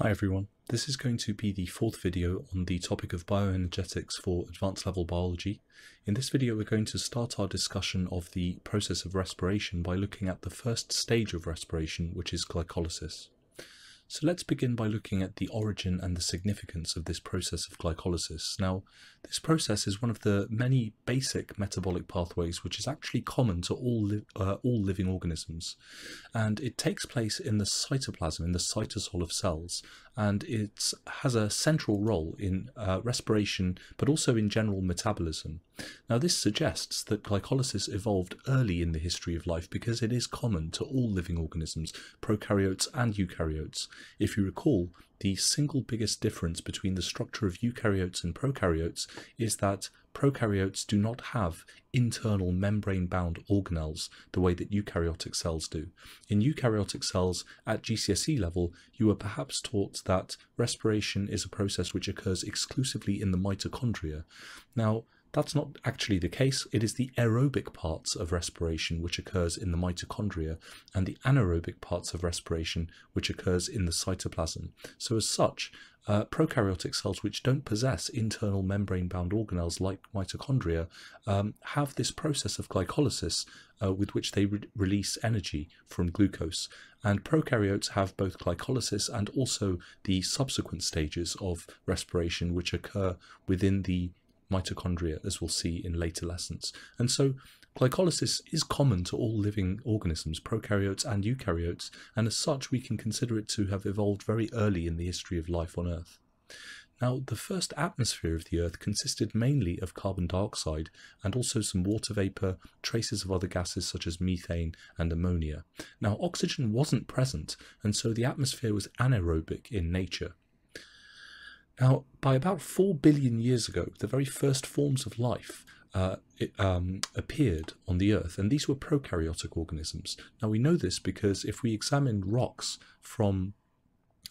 Hi everyone, this is going to be the fourth video on the topic of bioenergetics for advanced level biology. In this video we're going to start our discussion of the process of respiration by looking at the first stage of respiration which is glycolysis. So let's begin by looking at the origin and the significance of this process of glycolysis. Now, this process is one of the many basic metabolic pathways which is actually common to all, li uh, all living organisms. And it takes place in the cytoplasm, in the cytosol of cells, and it has a central role in uh, respiration but also in general metabolism. Now, this suggests that glycolysis evolved early in the history of life because it is common to all living organisms, prokaryotes and eukaryotes. If you recall, the single biggest difference between the structure of eukaryotes and prokaryotes is that prokaryotes do not have internal membrane-bound organelles the way that eukaryotic cells do. In eukaryotic cells at GCSE level, you were perhaps taught that respiration is a process which occurs exclusively in the mitochondria. Now, that's not actually the case. It is the aerobic parts of respiration which occurs in the mitochondria and the anaerobic parts of respiration which occurs in the cytoplasm. So as such, uh, prokaryotic cells which don't possess internal membrane-bound organelles like mitochondria um, have this process of glycolysis uh, with which they re release energy from glucose. And prokaryotes have both glycolysis and also the subsequent stages of respiration which occur within the mitochondria, as we'll see in later lessons. And so glycolysis is common to all living organisms, prokaryotes and eukaryotes, and as such we can consider it to have evolved very early in the history of life on Earth. Now, the first atmosphere of the Earth consisted mainly of carbon dioxide and also some water vapour, traces of other gases such as methane and ammonia. Now, oxygen wasn't present, and so the atmosphere was anaerobic in nature. Now, by about 4 billion years ago, the very first forms of life uh, it, um, appeared on the Earth, and these were prokaryotic organisms. Now, we know this because if we examine rocks from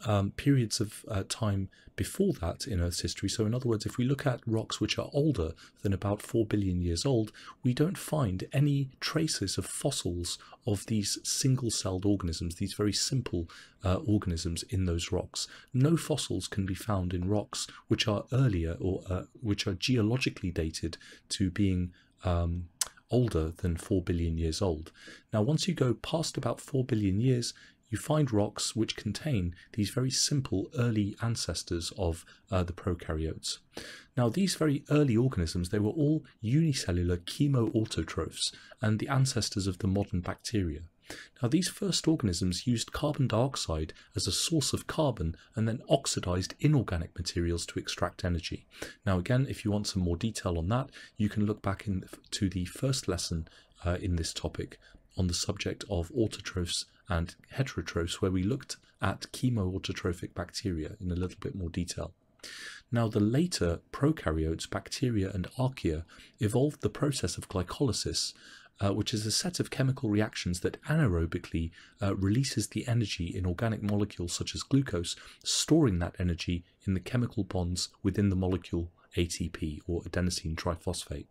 um, periods of uh, time before that in Earth's history. So, in other words, if we look at rocks which are older than about 4 billion years old, we don't find any traces of fossils of these single celled organisms, these very simple uh, organisms in those rocks. No fossils can be found in rocks which are earlier or uh, which are geologically dated to being. Um, older than 4 billion years old. Now, once you go past about 4 billion years, you find rocks which contain these very simple early ancestors of uh, the prokaryotes. Now, these very early organisms, they were all unicellular chemoautotrophs and the ancestors of the modern bacteria. Now, these first organisms used carbon dioxide as a source of carbon and then oxidized inorganic materials to extract energy. Now, again, if you want some more detail on that, you can look back in, to the first lesson uh, in this topic on the subject of autotrophs and heterotrophs, where we looked at chemoautotrophic bacteria in a little bit more detail. Now, the later prokaryotes, bacteria and archaea, evolved the process of glycolysis, uh, which is a set of chemical reactions that anaerobically uh, releases the energy in organic molecules such as glucose, storing that energy in the chemical bonds within the molecule ATP or adenosine triphosphate.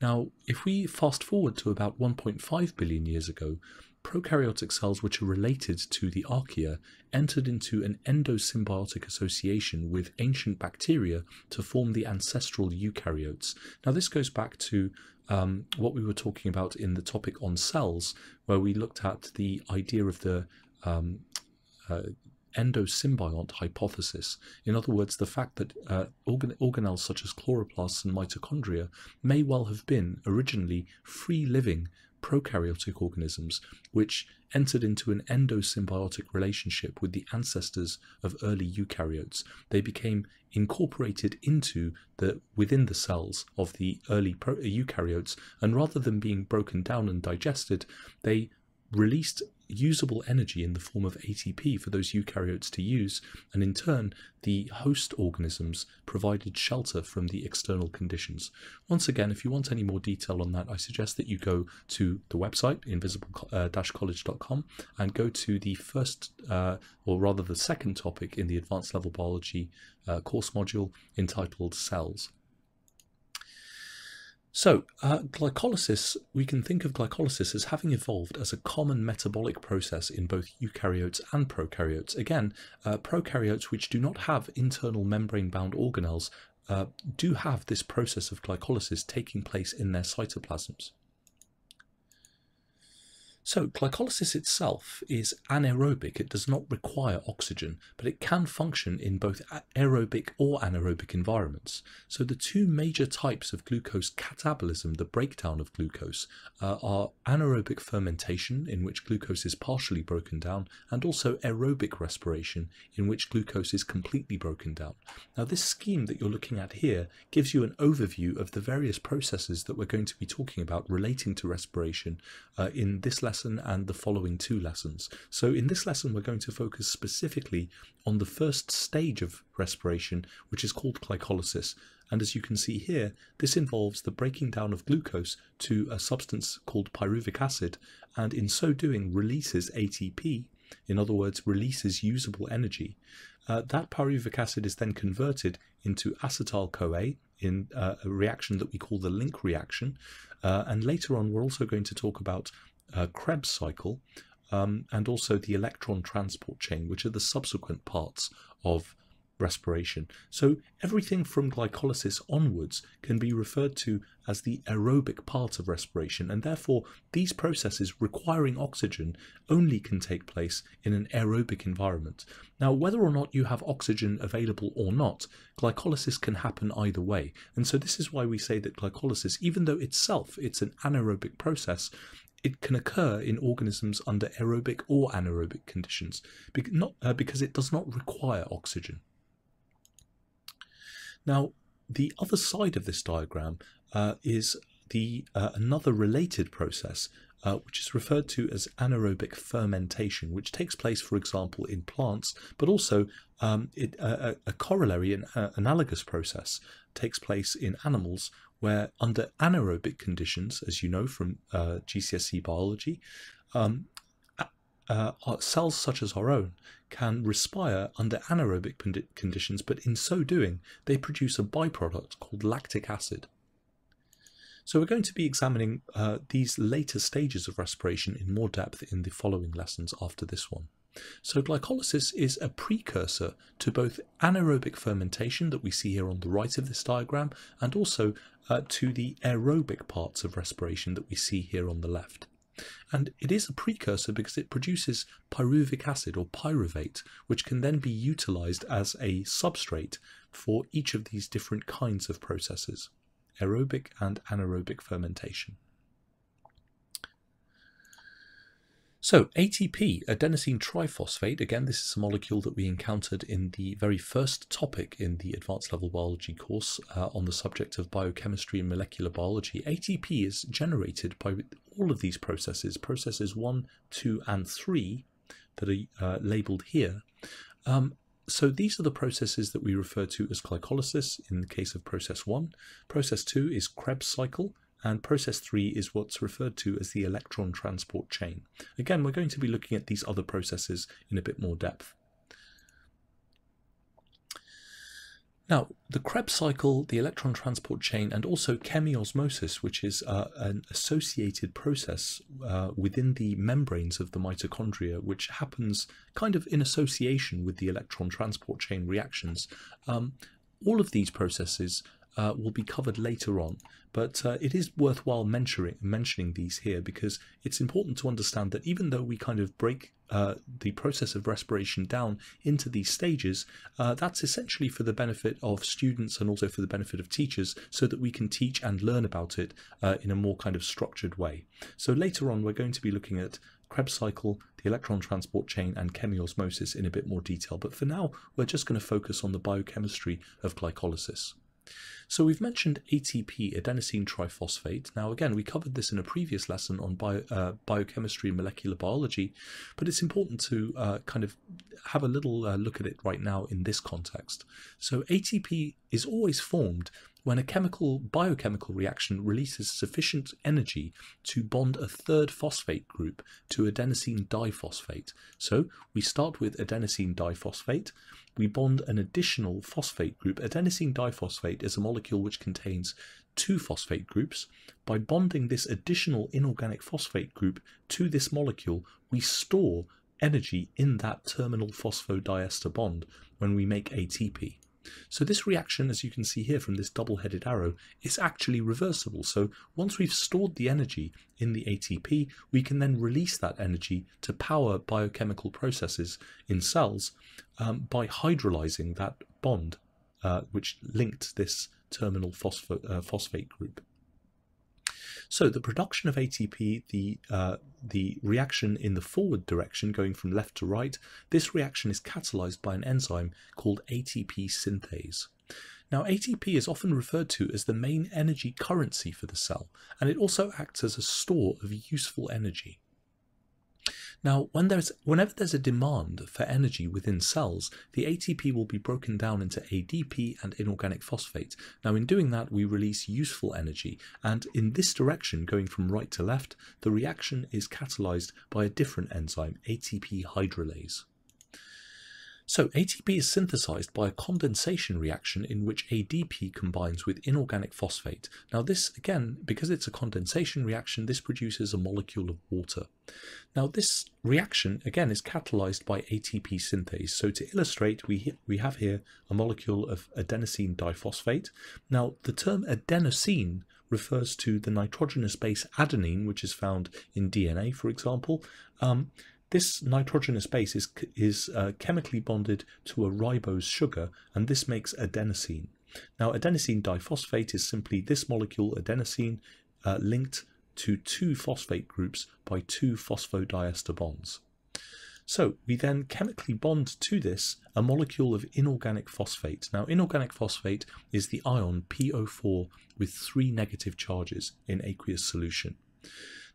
Now, if we fast forward to about 1.5 billion years ago, prokaryotic cells which are related to the archaea entered into an endosymbiotic association with ancient bacteria to form the ancestral eukaryotes. Now, this goes back to um, what we were talking about in the topic on cells, where we looked at the idea of the um, uh, endosymbiont hypothesis. In other words, the fact that uh, organ organelles such as chloroplasts and mitochondria may well have been originally free living prokaryotic organisms which entered into an endosymbiotic relationship with the ancestors of early eukaryotes. They became incorporated into the within the cells of the early uh, eukaryotes and rather than being broken down and digested, they released usable energy in the form of ATP for those eukaryotes to use, and in turn, the host organisms provided shelter from the external conditions. Once again, if you want any more detail on that, I suggest that you go to the website, invisible-college.com, and go to the first, uh, or rather the second topic in the Advanced Level Biology uh, course module entitled Cells. So, uh, glycolysis, we can think of glycolysis as having evolved as a common metabolic process in both eukaryotes and prokaryotes. Again, uh, prokaryotes which do not have internal membrane bound organelles uh, do have this process of glycolysis taking place in their cytoplasms. So glycolysis itself is anaerobic. It does not require oxygen, but it can function in both aerobic or anaerobic environments. So the two major types of glucose catabolism, the breakdown of glucose, uh, are anaerobic fermentation, in which glucose is partially broken down, and also aerobic respiration, in which glucose is completely broken down. Now this scheme that you're looking at here gives you an overview of the various processes that we're going to be talking about relating to respiration uh, in this lesson lesson and the following two lessons. So in this lesson we're going to focus specifically on the first stage of respiration which is called glycolysis and as you can see here this involves the breaking down of glucose to a substance called pyruvic acid and in so doing releases ATP in other words releases usable energy. Uh, that pyruvic acid is then converted into acetyl CoA in uh, a reaction that we call the link reaction. Uh, and later on, we're also going to talk about uh, Krebs cycle um, and also the electron transport chain, which are the subsequent parts of respiration. So everything from glycolysis onwards can be referred to as the aerobic part of respiration and therefore these processes requiring oxygen only can take place in an aerobic environment. Now whether or not you have oxygen available or not, glycolysis can happen either way and so this is why we say that glycolysis even though itself it's an anaerobic process it can occur in organisms under aerobic or anaerobic conditions, not, uh, because it does not require oxygen. Now, the other side of this diagram uh, is the uh, another related process, uh, which is referred to as anaerobic fermentation, which takes place, for example, in plants, but also um, it, a, a, corollary, an uh, analogous process takes place in animals where under anaerobic conditions, as you know from uh, GCSE biology, um, uh, cells such as our own can respire under anaerobic conditions, but in so doing, they produce a byproduct called lactic acid. So we're going to be examining uh, these later stages of respiration in more depth in the following lessons after this one. So glycolysis is a precursor to both anaerobic fermentation that we see here on the right of this diagram and also uh, to the aerobic parts of respiration that we see here on the left. And it is a precursor because it produces pyruvic acid or pyruvate, which can then be utilized as a substrate for each of these different kinds of processes, aerobic and anaerobic fermentation. So ATP, adenosine triphosphate, again this is a molecule that we encountered in the very first topic in the advanced level biology course uh, on the subject of biochemistry and molecular biology. ATP is generated by all of these processes, processes 1, 2 and 3 that are uh, labelled here. Um, so these are the processes that we refer to as glycolysis in the case of process 1. Process 2 is Krebs cycle, and process 3 is what's referred to as the electron transport chain. Again, we're going to be looking at these other processes in a bit more depth. Now, the Krebs cycle, the electron transport chain, and also chemiosmosis, which is uh, an associated process uh, within the membranes of the mitochondria, which happens kind of in association with the electron transport chain reactions. Um, all of these processes uh, will be covered later on, but uh, it is worthwhile mentioning, mentioning these here because it's important to understand that even though we kind of break uh, the process of respiration down into these stages, uh, that's essentially for the benefit of students and also for the benefit of teachers so that we can teach and learn about it uh, in a more kind of structured way. So later on, we're going to be looking at Krebs cycle, the electron transport chain, and chemiosmosis in a bit more detail. But for now, we're just going to focus on the biochemistry of glycolysis. So we've mentioned ATP, adenosine triphosphate. Now again, we covered this in a previous lesson on bio, uh, biochemistry and molecular biology, but it's important to uh, kind of have a little uh, look at it right now in this context. So ATP is always formed when a chemical biochemical reaction releases sufficient energy to bond a third phosphate group to adenosine diphosphate. So we start with adenosine diphosphate, we bond an additional phosphate group. Adenosine diphosphate is a molecule which contains two phosphate groups. By bonding this additional inorganic phosphate group to this molecule, we store energy in that terminal phosphodiester bond when we make ATP. So this reaction, as you can see here from this double-headed arrow, is actually reversible. So once we've stored the energy in the ATP, we can then release that energy to power biochemical processes in cells um, by hydrolyzing that bond uh, which linked this terminal uh, phosphate group. So the production of ATP, the, uh, the reaction in the forward direction going from left to right, this reaction is catalyzed by an enzyme called ATP synthase. Now ATP is often referred to as the main energy currency for the cell and it also acts as a store of useful energy. Now, when there's, whenever there's a demand for energy within cells, the ATP will be broken down into ADP and inorganic phosphate. Now, in doing that, we release useful energy, and in this direction, going from right to left, the reaction is catalyzed by a different enzyme, ATP hydrolase. So ATP is synthesized by a condensation reaction in which ADP combines with inorganic phosphate. Now this, again, because it's a condensation reaction, this produces a molecule of water. Now this reaction, again, is catalyzed by ATP synthase. So to illustrate, we, we have here a molecule of adenosine diphosphate. Now the term adenosine refers to the nitrogenous base adenine, which is found in DNA, for example. Um, this nitrogenous base is, is uh, chemically bonded to a ribose sugar, and this makes adenosine. Now, adenosine diphosphate is simply this molecule, adenosine, uh, linked to two phosphate groups by two phosphodiester bonds. So we then chemically bond to this a molecule of inorganic phosphate. Now inorganic phosphate is the ion PO4 with three negative charges in aqueous solution.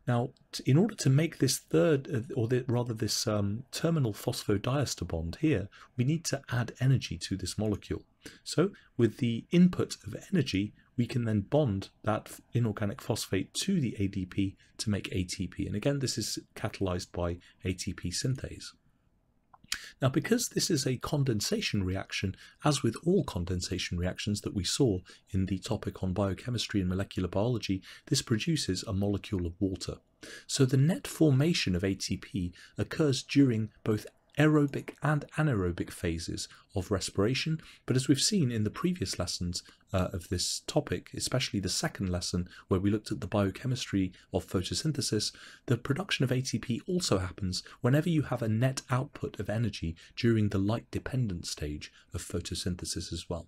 Now, in order to make this third, uh, or the, rather this um, terminal phosphodiester bond here, we need to add energy to this molecule. So with the input of energy, we can then bond that inorganic phosphate to the ADP to make ATP. And again, this is catalyzed by ATP synthase. Now, because this is a condensation reaction, as with all condensation reactions that we saw in the topic on biochemistry and molecular biology, this produces a molecule of water. So the net formation of ATP occurs during both aerobic and anaerobic phases of respiration. But as we've seen in the previous lessons uh, of this topic, especially the second lesson where we looked at the biochemistry of photosynthesis, the production of ATP also happens whenever you have a net output of energy during the light dependent stage of photosynthesis as well.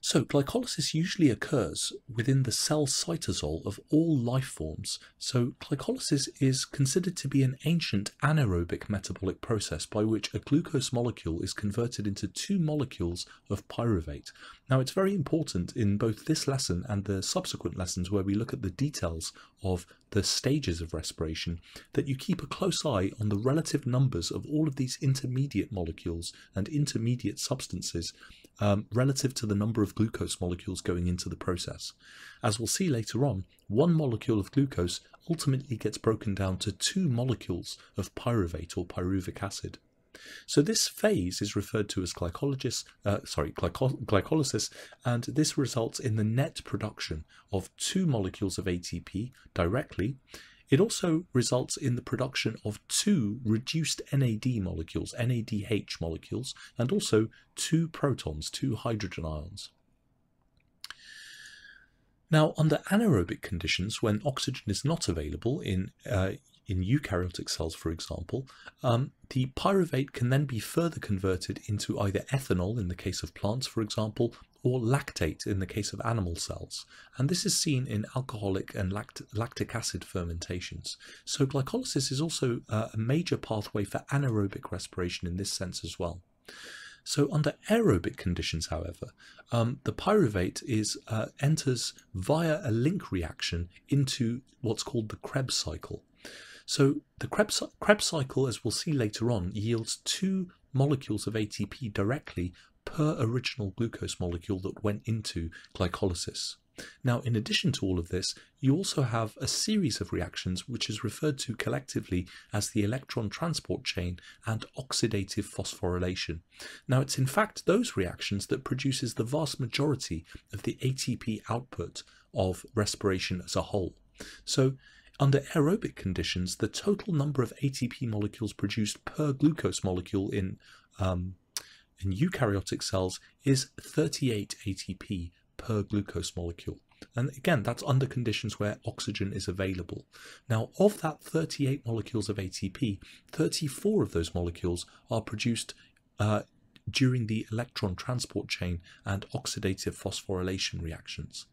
So glycolysis usually occurs within the cell cytosol of all life forms. So glycolysis is considered to be an ancient anaerobic metabolic process by which a glucose molecule is converted into two molecules of pyruvate. Now it's very important in both this lesson and the subsequent lessons where we look at the details of the stages of respiration that you keep a close eye on the relative numbers of all of these intermediate molecules and intermediate substances um, relative to the number of glucose molecules going into the process. As we'll see later on, one molecule of glucose ultimately gets broken down to two molecules of pyruvate or pyruvic acid. So this phase is referred to as glycolysis, uh, sorry, glyco glycolysis, and this results in the net production of two molecules of ATP directly it also results in the production of two reduced NAD molecules, NADH molecules, and also two protons, two hydrogen ions. Now, under anaerobic conditions, when oxygen is not available in uh, in eukaryotic cells, for example, um, the pyruvate can then be further converted into either ethanol in the case of plants, for example, or lactate in the case of animal cells. And this is seen in alcoholic and lact lactic acid fermentations. So glycolysis is also uh, a major pathway for anaerobic respiration in this sense as well. So under aerobic conditions, however, um, the pyruvate is uh, enters via a link reaction into what's called the Krebs cycle. So the Krebs, Krebs cycle, as we'll see later on, yields two molecules of ATP directly per original glucose molecule that went into glycolysis. Now, in addition to all of this, you also have a series of reactions which is referred to collectively as the electron transport chain and oxidative phosphorylation. Now, it's in fact those reactions that produces the vast majority of the ATP output of respiration as a whole. So, under aerobic conditions, the total number of ATP molecules produced per glucose molecule in um, in eukaryotic cells is 38 ATP per glucose molecule. And again, that's under conditions where oxygen is available. Now, of that 38 molecules of ATP, 34 of those molecules are produced uh, during the electron transport chain and oxidative phosphorylation reactions.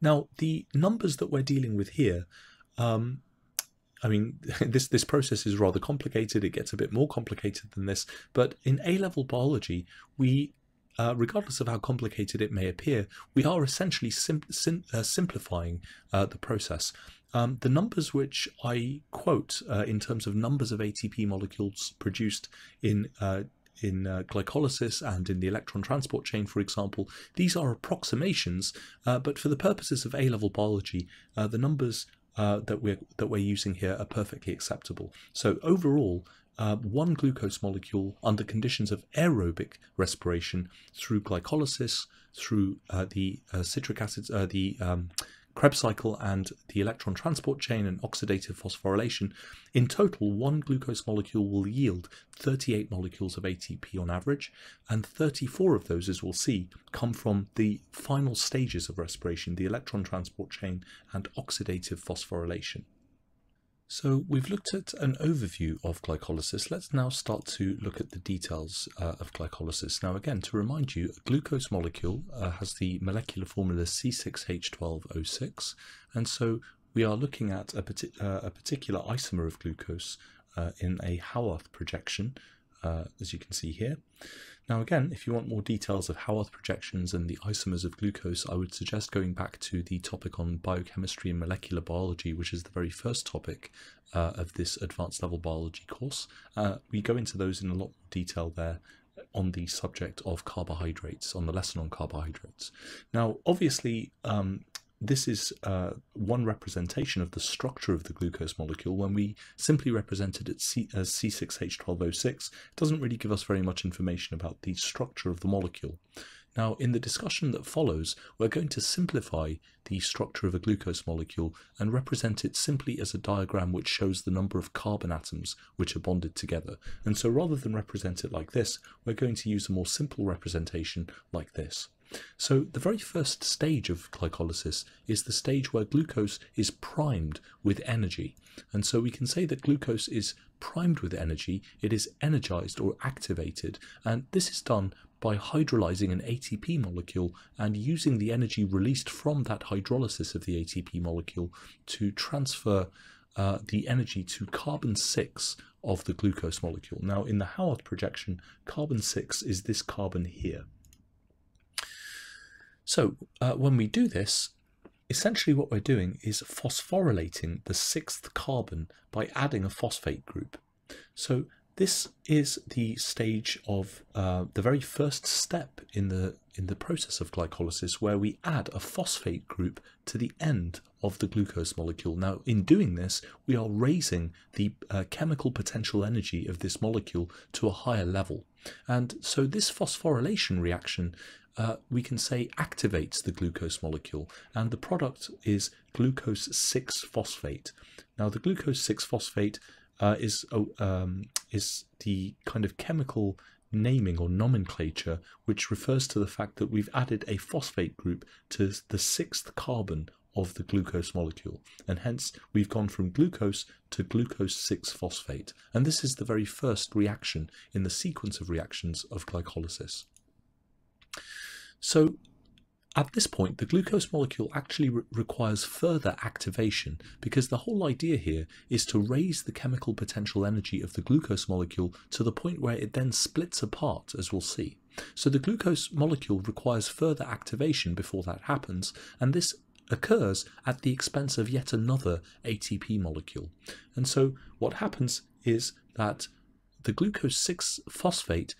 Now, the numbers that we're dealing with here um, I mean, this this process is rather complicated. It gets a bit more complicated than this. But in A-level biology, we, uh, regardless of how complicated it may appear, we are essentially sim sim uh, simplifying uh, the process. Um, the numbers which I quote uh, in terms of numbers of ATP molecules produced in uh, in uh, glycolysis and in the electron transport chain, for example, these are approximations, uh, but for the purposes of A-level biology, uh, the numbers uh, that we're that we're using here are perfectly acceptable. So overall, uh, one glucose molecule under conditions of aerobic respiration through glycolysis, through uh, the uh, citric acid, uh, the um, Krebs cycle and the electron transport chain and oxidative phosphorylation, in total, one glucose molecule will yield 38 molecules of ATP on average, and 34 of those, as we'll see, come from the final stages of respiration, the electron transport chain and oxidative phosphorylation. So we've looked at an overview of glycolysis. Let's now start to look at the details uh, of glycolysis. Now again, to remind you, a glucose molecule uh, has the molecular formula C6H12O6 and so we are looking at a, uh, a particular isomer of glucose uh, in a Haworth projection, uh, as you can see here. Now again, if you want more details of Haworth projections and the isomers of glucose, I would suggest going back to the topic on biochemistry and molecular biology, which is the very first topic uh, of this advanced level biology course. Uh, we go into those in a lot more detail there on the subject of carbohydrates, on the lesson on carbohydrates. Now, obviously, um, this is uh, one representation of the structure of the glucose molecule. When we simply represented it as C6H12O6, it doesn't really give us very much information about the structure of the molecule. Now, in the discussion that follows, we're going to simplify the structure of a glucose molecule and represent it simply as a diagram which shows the number of carbon atoms which are bonded together. And so rather than represent it like this, we're going to use a more simple representation like this. So the very first stage of glycolysis is the stage where glucose is primed with energy. And so we can say that glucose is primed with energy, it is energized or activated, and this is done by hydrolyzing an ATP molecule and using the energy released from that hydrolysis of the ATP molecule to transfer uh, the energy to carbon 6 of the glucose molecule. Now in the Haworth projection, carbon 6 is this carbon here. So uh, when we do this, essentially what we're doing is phosphorylating the sixth carbon by adding a phosphate group. So this is the stage of uh, the very first step in the in the process of glycolysis where we add a phosphate group to the end of the glucose molecule. Now in doing this we are raising the uh, chemical potential energy of this molecule to a higher level and so this phosphorylation reaction uh, we can say activates the glucose molecule and the product is glucose 6-phosphate. Now the glucose 6-phosphate uh, is, oh, um, is the kind of chemical naming or nomenclature which refers to the fact that we've added a phosphate group to the sixth carbon of the glucose molecule and hence we've gone from glucose to glucose 6-phosphate and this is the very first reaction in the sequence of reactions of glycolysis. So at this point, the glucose molecule actually re requires further activation because the whole idea here is to raise the chemical potential energy of the glucose molecule to the point where it then splits apart, as we'll see. So the glucose molecule requires further activation before that happens, and this occurs at the expense of yet another ATP molecule. And so what happens is that the glucose 6 phosphate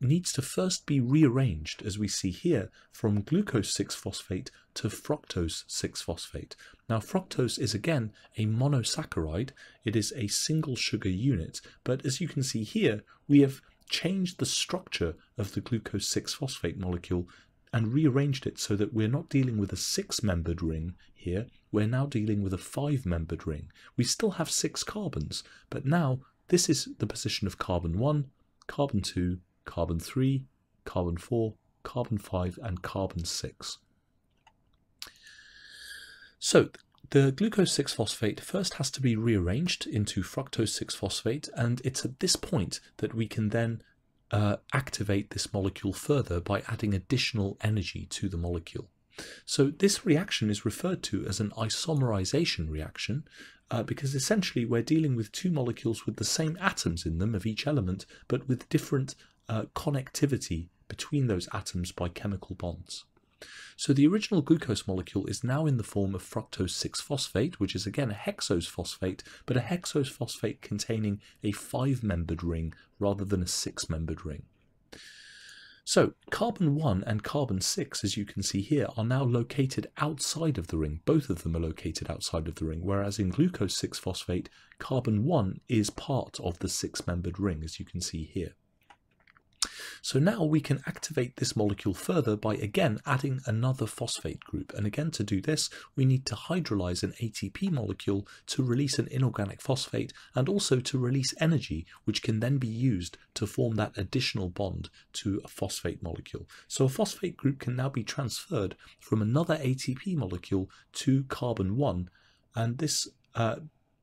needs to first be rearranged, as we see here, from glucose 6-phosphate to fructose 6-phosphate. Now, fructose is again a monosaccharide. It is a single sugar unit, but as you can see here, we have changed the structure of the glucose 6-phosphate molecule and rearranged it so that we're not dealing with a six-membered ring here, we're now dealing with a five-membered ring. We still have six carbons, but now this is the position of carbon 1, carbon 2, carbon 3, carbon 4, carbon 5 and carbon 6. So the glucose 6-phosphate first has to be rearranged into fructose 6-phosphate and it's at this point that we can then uh, activate this molecule further by adding additional energy to the molecule. So this reaction is referred to as an isomerization reaction uh, because essentially we're dealing with two molecules with the same atoms in them of each element but with different uh, connectivity between those atoms by chemical bonds. So the original glucose molecule is now in the form of fructose 6-phosphate, which is again a hexose phosphate, but a hexose phosphate containing a five-membered ring rather than a six-membered ring. So carbon 1 and carbon 6, as you can see here, are now located outside of the ring. Both of them are located outside of the ring, whereas in glucose 6-phosphate, carbon 1 is part of the six-membered ring, as you can see here. So now we can activate this molecule further by again adding another phosphate group. And again, to do this, we need to hydrolyze an ATP molecule to release an inorganic phosphate and also to release energy, which can then be used to form that additional bond to a phosphate molecule. So a phosphate group can now be transferred from another ATP molecule to carbon 1, and this uh,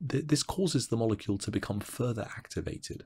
th this causes the molecule to become further activated.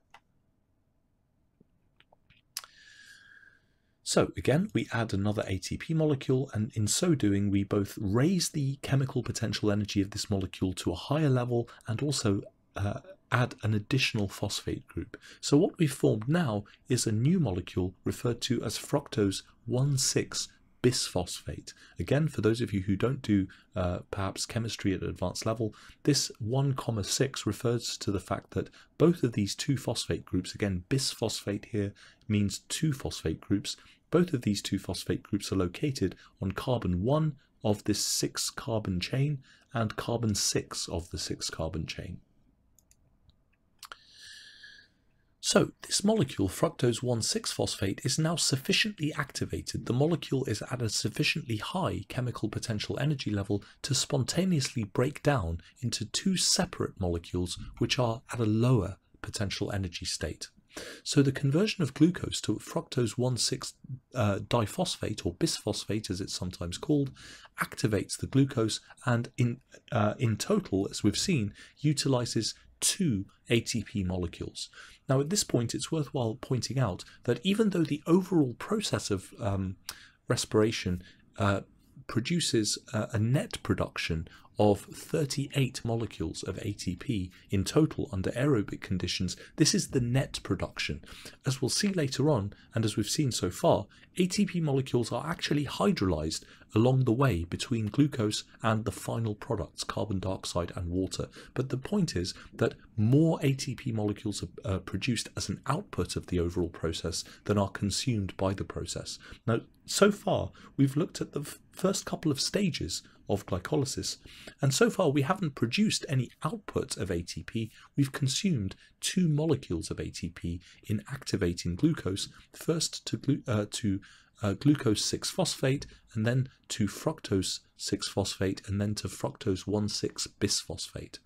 So again, we add another ATP molecule, and in so doing, we both raise the chemical potential energy of this molecule to a higher level and also uh, add an additional phosphate group. So what we've formed now is a new molecule referred to as fructose 1,6 bisphosphate. Again, for those of you who don't do uh, perhaps chemistry at advanced level, this 1, 6 refers to the fact that both of these two phosphate groups, again bisphosphate here means two phosphate groups, both of these two phosphate groups are located on carbon 1 of this 6 carbon chain and carbon 6 of the 6 carbon chain. So this molecule, fructose 1,6-phosphate, is now sufficiently activated. The molecule is at a sufficiently high chemical potential energy level to spontaneously break down into two separate molecules which are at a lower potential energy state. So the conversion of glucose to fructose 1,6 uh, diphosphate or bisphosphate as it's sometimes called activates the glucose and in, uh, in total, as we've seen, utilizes two ATP molecules. Now at this point it's worthwhile pointing out that even though the overall process of um, respiration uh, produces a net production of 38 molecules of ATP in total under aerobic conditions. This is the net production. As we'll see later on, and as we've seen so far, ATP molecules are actually hydrolyzed along the way between glucose and the final products, carbon dioxide and water. But the point is that more ATP molecules are uh, produced as an output of the overall process than are consumed by the process. Now, so far, we've looked at the first couple of stages of glycolysis. And so far, we haven't produced any output of ATP. We've consumed two molecules of ATP in activating glucose, first to, glu uh, to uh, glucose 6 phosphate, and then to fructose 6 phosphate, and then to fructose 1,6 bisphosphate.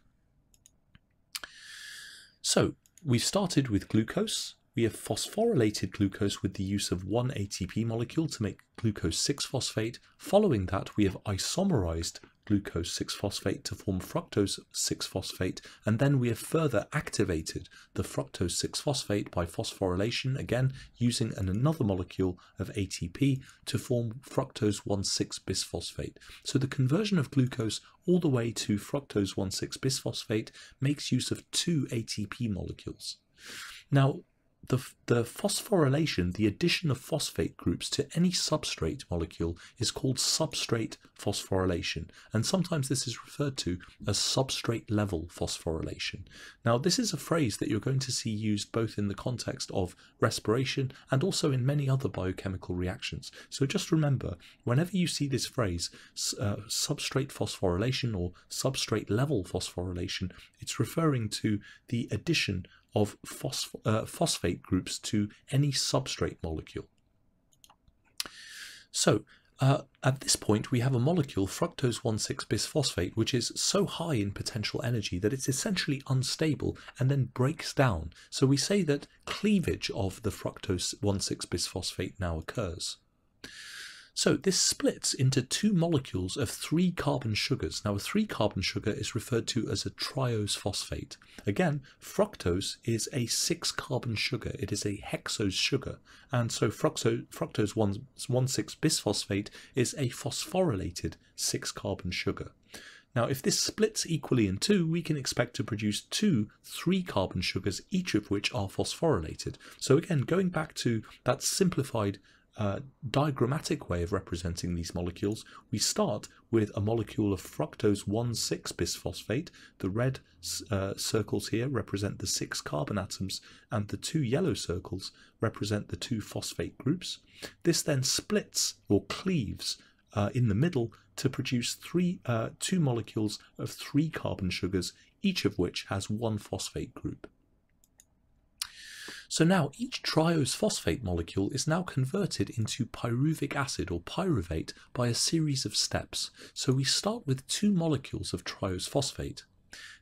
So we've started with glucose, we have phosphorylated glucose with the use of one ATP molecule to make glucose 6-phosphate. Following that, we have isomerized glucose 6-phosphate to form fructose 6-phosphate, and then we have further activated the fructose 6-phosphate by phosphorylation, again using an another molecule of ATP to form fructose 1,6 bisphosphate. So the conversion of glucose all the way to fructose 1,6 bisphosphate makes use of two ATP molecules. Now, the, the phosphorylation, the addition of phosphate groups to any substrate molecule is called substrate phosphorylation, and sometimes this is referred to as substrate level phosphorylation. Now, this is a phrase that you're going to see used both in the context of respiration and also in many other biochemical reactions. So just remember, whenever you see this phrase, uh, substrate phosphorylation or substrate level phosphorylation, it's referring to the addition of phosp uh, phosphate groups to any substrate molecule. So uh, at this point, we have a molecule, fructose 1,6-bisphosphate, which is so high in potential energy that it's essentially unstable and then breaks down. So we say that cleavage of the fructose 1,6-bisphosphate now occurs. So this splits into two molecules of three carbon sugars. Now a three carbon sugar is referred to as a triose phosphate. Again, fructose is a six carbon sugar. It is a hexose sugar. And so fructose, fructose 1,6-bisphosphate is a phosphorylated six carbon sugar. Now, if this splits equally in two, we can expect to produce two three carbon sugars, each of which are phosphorylated. So again, going back to that simplified uh, diagrammatic way of representing these molecules, we start with a molecule of fructose 1,6-bisphosphate. The red uh, circles here represent the six carbon atoms, and the two yellow circles represent the two phosphate groups. This then splits or cleaves uh, in the middle to produce three, uh, two molecules of three carbon sugars, each of which has one phosphate group. So now each triose phosphate molecule is now converted into pyruvic acid or pyruvate by a series of steps. So we start with two molecules of triose phosphate.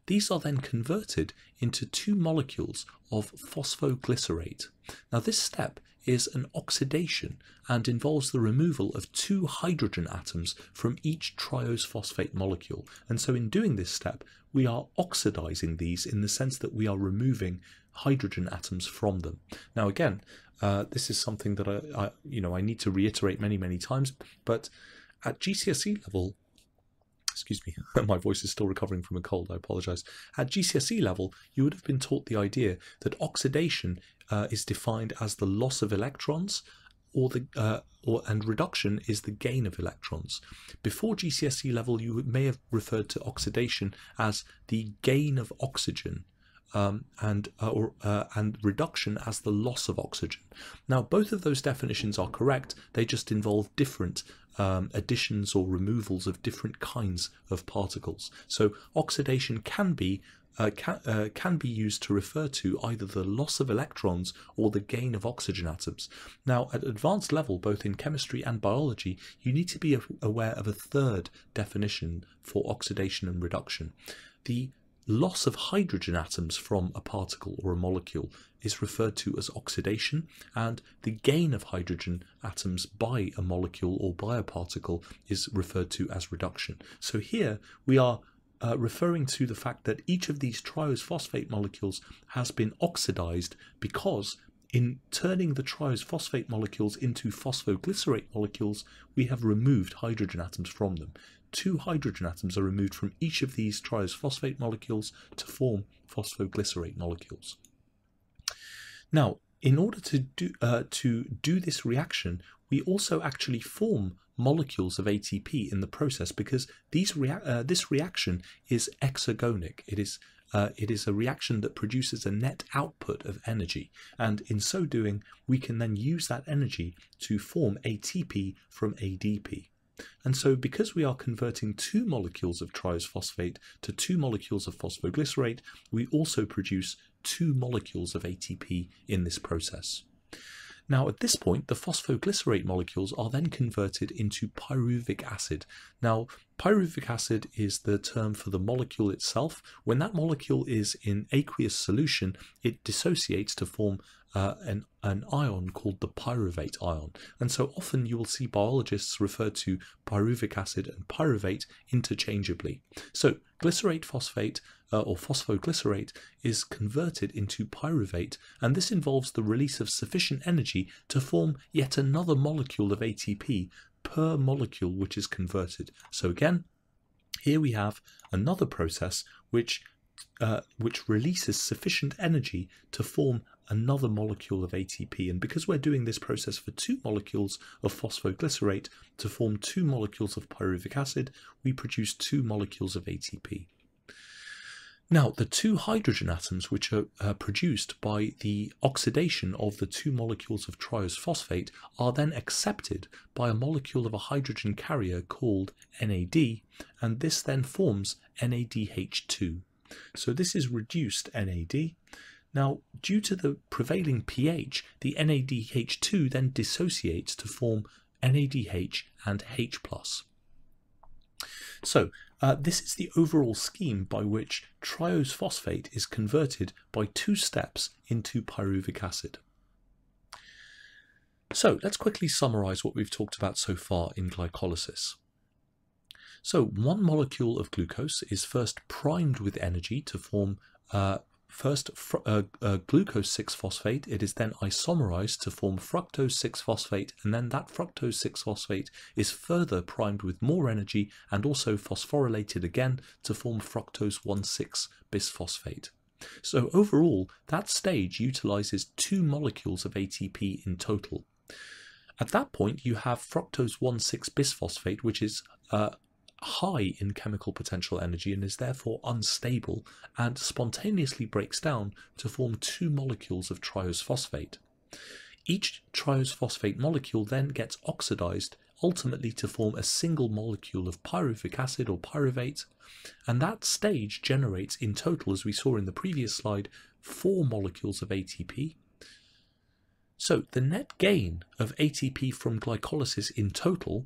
These are then converted into two molecules of phosphoglycerate. Now this step is an oxidation and involves the removal of two hydrogen atoms from each triose phosphate molecule. And so in doing this step, we are oxidizing these in the sense that we are removing hydrogen atoms from them. Now, again, uh, this is something that I, I, you know, I need to reiterate many, many times. But at GCSE level, excuse me, my voice is still recovering from a cold. I apologize. At GCSE level, you would have been taught the idea that oxidation uh, is defined as the loss of electrons or the uh, or and reduction is the gain of electrons. Before GCSE level, you may have referred to oxidation as the gain of oxygen um, and uh, or, uh, and reduction as the loss of oxygen. Now, both of those definitions are correct. They just involve different um, additions or removals of different kinds of particles. So, oxidation can be uh, can, uh, can be used to refer to either the loss of electrons or the gain of oxygen atoms. Now, at advanced level, both in chemistry and biology, you need to be aware of a third definition for oxidation and reduction. The loss of hydrogen atoms from a particle or a molecule is referred to as oxidation, and the gain of hydrogen atoms by a molecule or by a particle is referred to as reduction. So here we are uh, referring to the fact that each of these triose phosphate molecules has been oxidized because in turning the triose phosphate molecules into phosphoglycerate molecules, we have removed hydrogen atoms from them two hydrogen atoms are removed from each of these triose phosphate molecules to form phosphoglycerate molecules. Now, in order to do, uh, to do this reaction, we also actually form molecules of ATP in the process because these rea uh, this reaction is exergonic. It is uh, it is a reaction that produces a net output of energy, and in so doing, we can then use that energy to form ATP from ADP. And so because we are converting two molecules of triose phosphate to two molecules of phosphoglycerate, we also produce two molecules of ATP in this process. Now at this point the phosphoglycerate molecules are then converted into pyruvic acid. Now pyruvic acid is the term for the molecule itself. When that molecule is in aqueous solution it dissociates to form uh, an, an ion called the pyruvate ion. And so often you will see biologists refer to pyruvic acid and pyruvate interchangeably. So glycerate phosphate uh, or phosphoglycerate is converted into pyruvate and this involves the release of sufficient energy to form yet another molecule of ATP per molecule which is converted. So again, here we have another process which uh, which releases sufficient energy to form another molecule of ATP. And because we're doing this process for two molecules of phosphoglycerate to form two molecules of pyruvic acid, we produce two molecules of ATP. Now, the two hydrogen atoms which are uh, produced by the oxidation of the two molecules of triose phosphate are then accepted by a molecule of a hydrogen carrier called NAD, and this then forms NADH2. So this is reduced NAD. Now, due to the prevailing pH, the NADH2 then dissociates to form NADH and H+. So uh, this is the overall scheme by which triose phosphate is converted by two steps into pyruvic acid. So let's quickly summarize what we've talked about so far in glycolysis. So one molecule of glucose is first primed with energy to form uh, First, uh, uh, glucose 6-phosphate, it is then isomerized to form fructose 6-phosphate, and then that fructose 6-phosphate is further primed with more energy and also phosphorylated again to form fructose 1,6-bisphosphate. So overall, that stage utilizes two molecules of ATP in total. At that point, you have fructose 1,6-bisphosphate, which is uh, high in chemical potential energy and is therefore unstable and spontaneously breaks down to form two molecules of triose phosphate. Each triose phosphate molecule then gets oxidized ultimately to form a single molecule of pyruvic acid or pyruvate, and that stage generates in total, as we saw in the previous slide, four molecules of ATP. So the net gain of ATP from glycolysis in total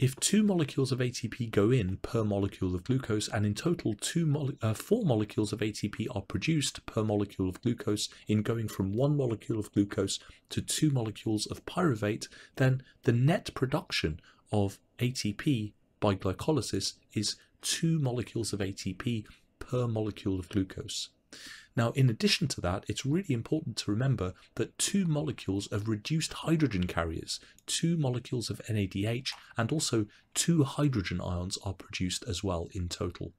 if two molecules of ATP go in per molecule of glucose and in total two mole uh, four molecules of ATP are produced per molecule of glucose in going from one molecule of glucose to two molecules of pyruvate, then the net production of ATP by glycolysis is two molecules of ATP per molecule of glucose. Now, in addition to that, it's really important to remember that two molecules of reduced hydrogen carriers, two molecules of NADH, and also two hydrogen ions are produced as well in total.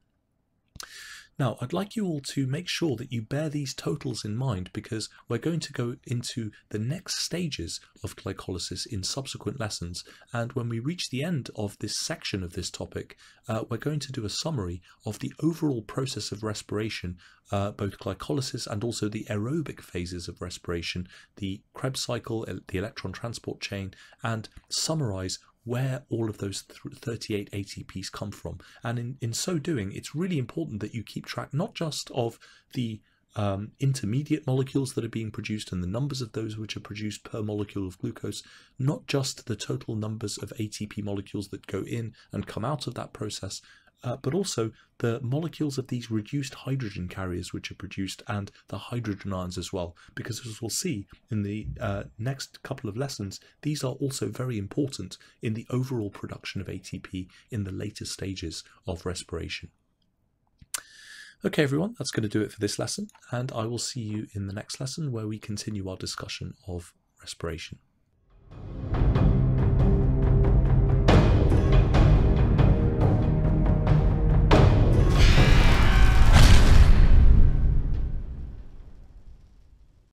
Now, I'd like you all to make sure that you bear these totals in mind because we're going to go into the next stages of glycolysis in subsequent lessons. And when we reach the end of this section of this topic, uh, we're going to do a summary of the overall process of respiration, uh, both glycolysis and also the aerobic phases of respiration, the Krebs cycle, the electron transport chain, and summarize where all of those 38 ATPs come from. And in, in so doing, it's really important that you keep track not just of the um, intermediate molecules that are being produced and the numbers of those which are produced per molecule of glucose, not just the total numbers of ATP molecules that go in and come out of that process, uh, but also the molecules of these reduced hydrogen carriers which are produced and the hydrogen ions as well because as we'll see in the uh, next couple of lessons these are also very important in the overall production of ATP in the later stages of respiration. Okay everyone, that's going to do it for this lesson and I will see you in the next lesson where we continue our discussion of respiration.